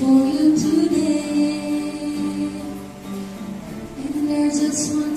for you today. And there's just want